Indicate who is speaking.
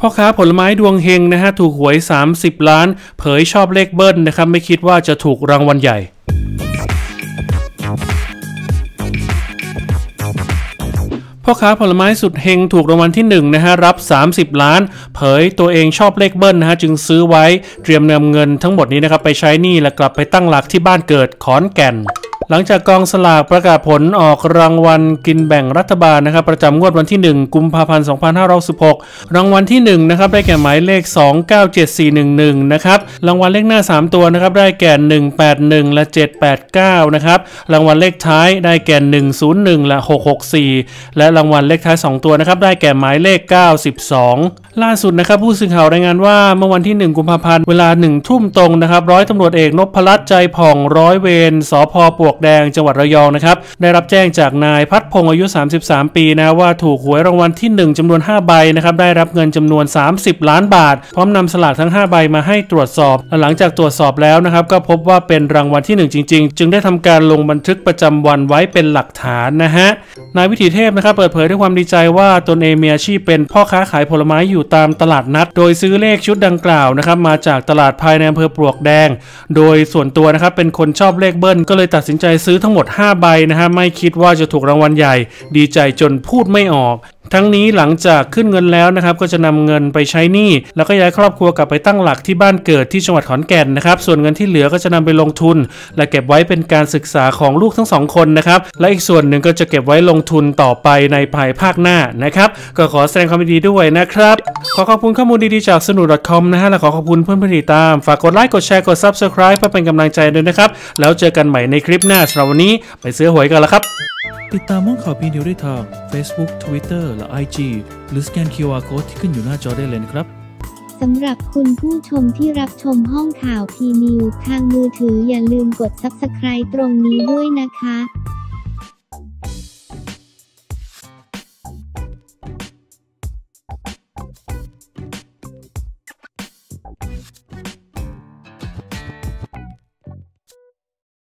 Speaker 1: พ่อค้าผลไม้ดวงเฮงนะฮะถูกหวย 30 ล้าน เผยชอบเลขเบิ้ลนะครับ ไม่คิดว่าจะถูกรางวัลใหญ่พ่อค้าผลไม้สุดเฮงถูกรางวัลที่1นะฮะรับ 30 ล้าน เผยตัวเองชอบเลขเบิ้ลนะฮะจึงซื้อไว้เตรียมนำเงินทั้งหมดนี้นะครับไปใช้หนี้และกลับไปตั้งหลักที่บ้านเกิดขอนแก่น หลังจากกองสลากประกาศผลออกรางวัลกินแบ่งรัฐบาลนะครับประจำงวดวันที่ 1 กุมภาพันธ์ 2516 รางวัลที่1นะครับได้แก่หมายเลข 297411 นะครับรางวัลเลขหน้า 3 ตัวนะครับได้แก่ 181 และ 789 นะครับรางวัลเลขท้ายได้แก่ 101 และ 664 และรางวัลเลขท้าย 2 ตัวนะครับได้แก่หมายเลข 92 ล่าสุดนะครับผู้สื่อข่าวรายงานว่าเมื่อวันที่ 1 กุมภาพันธ์เวลา 1 ทุ่มตรงนะครับร้อยตำรวจเอกนพรัตใจผ่องร้อยเวรสพปวกแดงจังหวัดระยองนะครับได้รับแจ้งจากนายพัฒพงศ์อายุ 33 ปีนะว่าถูกหวยรางวัลที่ 1จำนวน 5 ใบนะครับได้รับเงินจำนวน 30 ล้านบาท พร้อมนำสลากทั้ง 5 ใบมาให้ตรวจสอบและหลังจากตรวจสอบแล้วนะครับก็พบว่าเป็นรางวัลที่ 1 จริง ๆ จึงได้ทำการลงบันทึกประจำวันไว้เป็นหลักฐานนะฮะนายวิถีเทพนะครับเปิดเผยด้วยความดีใจว่าตนเองมีอาชีพเป็นพ่อค้าขายผลไม้อยู่ตามตลาดนัด โดยซื้อเลขชุดดังกล่าวนะครับมาจากตลาดภายในอำเภอปลวกแดง โดยส่วนตัวนะครับเป็นคนชอบเลขเบิ้ลก็เลยตัดสินใจซื้อทั้งหมด 5 ใบนะฮะไม่คิดว่าจะถูกรางวัลใหญ่ ดีใจจนพูดไม่ออก ทั้งนี้หลังจากขึ้นเงินแล้วนะครับก็จะนำเงินไปใช้หนี้แล้วก็ย้ายครอบครัวกลับไปตั้งหลักที่บ้านเกิดที่จังหวัดขอนแก่นนะครับส่วนเงินที่เหลือก็จะนำไปลงทุน และเก็บไว้เป็นการศึกษาของลูกทั้งสองคนนะครับและอีกส่วนหนึ่งก็จะเก็บไว้ลงทุนต่อไปในภายภาคหน้านะครับก็ขอแสดงความยินดีด้วยนะครับ ขอขอบคุณข้อมูลดีๆจากสนุด .com นะฮะและขอขอบคุณเพื่อนๆที่ติดตาม ฝากกดไลค์กดแชร์กด subscribe เพื่อเป็นกำลังใจด้วยนะครับ แล้วเจอกันใหม่ในคลิปหน้าสำหรับวันนี้ไปซื้อหวยกันแล้วครับ
Speaker 2: ติดตามห้องข่าวพีนิวได้ทาง Facebook Twitter และ IG หรือสแกน QR Code ที่ขึ้นอยู่หน้าจอได้เลยครับ
Speaker 3: สำหรับคุณผู้ชมที่รับชมห้องข่าวพีนิวทางมือถืออย่าลืมกด Subscribe ตรงนี้ด้วยนะคะ